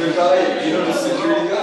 The guy, you know, the security guy,